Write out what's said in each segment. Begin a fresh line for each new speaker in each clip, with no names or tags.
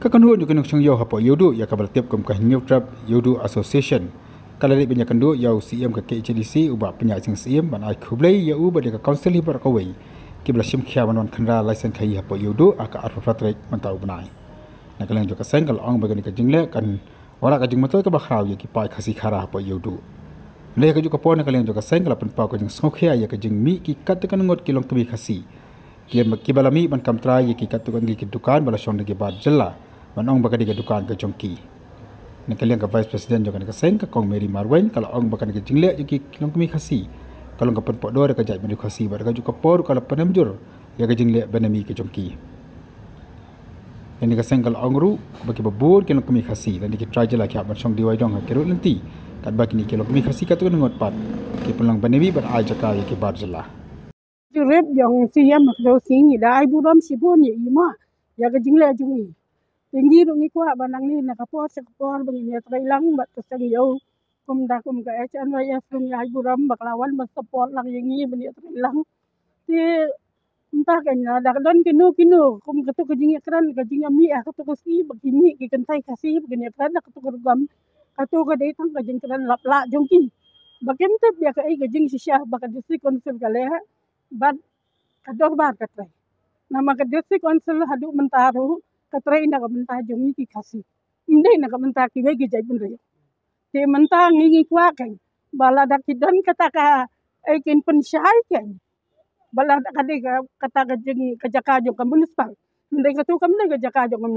Kakandu juga nuk sang yo hapo yodu ya kabal tiap kum kah new trap yodu association. Kala ri banyak kandu yau CM ka KHDC uba penya sing CM ban ai khublai ya u ba de ka council hi bar kawai. Kibla sim khia ban wan khandra license khai hapo yodu aka arfa pratrek mantau banai. Nakalang jo ka sengkal ong bagani ka jingle kan wala ka jing matoi ka bakhrau ya ki pai khasi khara hapo yodu. Le ka jo ka pon nakalang jo ka sengkal pan pa ko jing sngokhe ya ka jing mi ki kat kan ngot kilong kami khasi. Kiam kibalami ban kamtra ya ki kat kan ki dukan bala shon de ki bad jalla manong baka diga dukan ke jongki ne kalian ka vice president juga ka seng ka kong mary marwen kalau ong baka diga jingle juki kilong kami khasi kalau ka penpok do ka jai mari khasi bar ka juga por kalau penemjur ya ka jingle benami ke jongki ini ka seng kalau ong ru baki babur kilong kami khasi dan dikit try jela kya song diwai dong ha kerut nanti. Kat baki ni kilong kami khasi ka tu ngot pat. Ki pulang benami bar ai jaka ya ki bar jela
Jurep yang siya makdo singi da ai buram sibon ye ima. Ya ka jingle jungi tinggi ru ngi kwa banang ni na kapor se kapor bang ni trai lang ba to sang yo kum da kum ka ech an ya sung ya bu ram bak lawan ba support lang yang ni bani trai lang ti entah kan na da don kinu kinu kum ka to ka jingi kran ka jingi mi a ka to ka si ba ki mi ki kan tai ka si ba ni kran to ka gam ka to ka dei thang ka jing kran lap la jong ki. Ba kem te ya ka ai ka jing si sha ba ka district council ka le ba ka dor ba ka nama ka district council hadu mentaru katrai nak mentah jongi ki kasi. Indai nak mentah ki wegi jai bun re te mentah ngi kwa kan bala dak ki don kata ka ai kin pen syai kan bala kade ka kata ka jengi ka jaka jong ka municipal. Indai ka tu kam ka jaka jong ka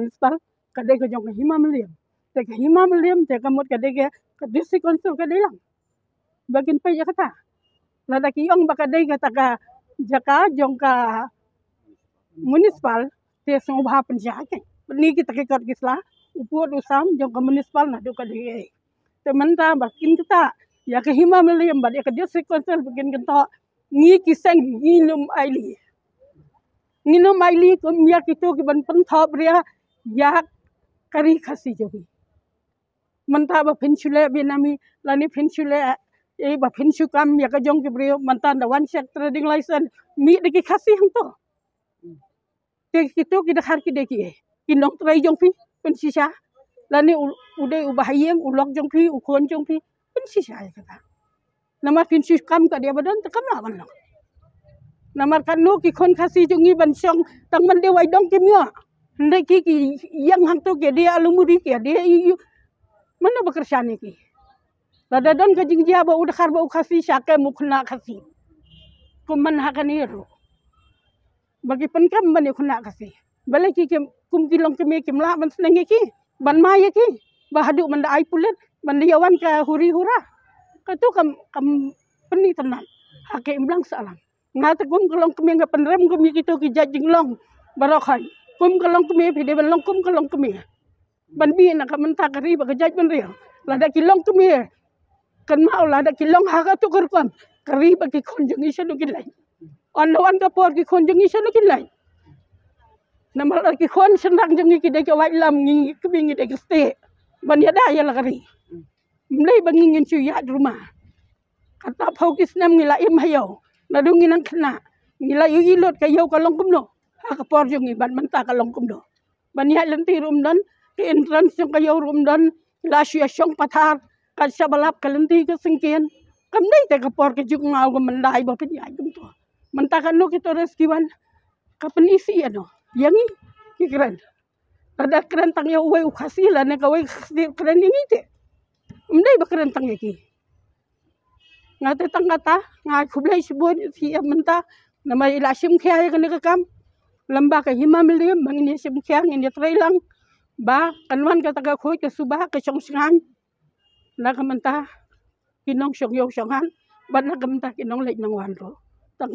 kade ka jong ka hima meliam. Te ka hima meliam te ka mot ka ka district council ka lang bagin pa ya kata. La dak ki ong ba kade kata ka jaka jong ka municipal te song bha pen ja ke? Ni ki tak kot kisla upo du sam jong ka municipal na du te man ta ba kin ya ke hima mele yam ba ka district council begin kan ta ni ki seng ni num ai li ni num ai li ko mi ki ki ban pen ria ya kari khasi jo bi man ta ba phin chule bi na mi la ni phin chule ba ya ka jong ki brio man ta da one check trading license. Mi de ki khasi hang to te kitu kita har ki deki. Ki nong trai jong pi pen sisa. La ni ude u bahayem u lok jong pi u kon jong pi pen sisa ya kata. Nama kin sis kam ka dia badan te kam la ban lo nama kan no ki kon khasi jongi ban song tang man de wai dong ki mya ndai ki ki yang hang to ke dia alumuri ke dia mana bekerja ni ki? Lada don ke jing dia ba udah karba u khasi syake mukna khasi. Kuman hakani ro bagi penkam bani kuna kasi. Bale ki kem kum ki long kemi kem la ban seneng ki. Ban ma ye ki. Ba hadu man ai pulet ban yawan ka huri hura ka tu kam kam peni tenan. Hake imblang salam ngata kum kolong kemi nga penrem ki to ki jajing long barokai kum kolong kemi pi de ban long kum kolong kemi ban bi na ka menta kari ba ka jaj ban ria. La da ki long kemi kan mau la da ki long ha tu kar kam kari ba ki konjung isa du ki lai on wan ka por ki khon jengi selo kin lai na mal ki khon senang jengi ki de ka wai lam ngi ki bi ngi de ki ste ban ya da ya la kari. Mlei ba ngi ngin chu ya rumah. Kata phau ki snam ngi la im hayo na du ngi nang khna ngi la yu yi lot ka yo ka long kum no ha por jengi ban man ta ka long kum no ban ya len ti rum don ki entrance ka yo rum don la shu ya shong pathar ka sabalap ka len ti ka singkien kam nei te ka por ki juk ngau ka man dai ba pin ya kum to mentakan no kita reskiwan kapan isi ya no? Yang ini keren ada keren tang ya uwe ukasi lah ne kawai keren ini te. Mendai bakeren tang ya ki. Ngate tang kata ngai kublai sibon si menta nama ila sim kya ya kene kam lamba ka hima miliam bang ini sim kya ini trailang ba kanwan kata ka khoi ke subah ke chong singan. Na ka menta kinong syong yo syongan ba na ka menta kinong lek nang wan ro. Tang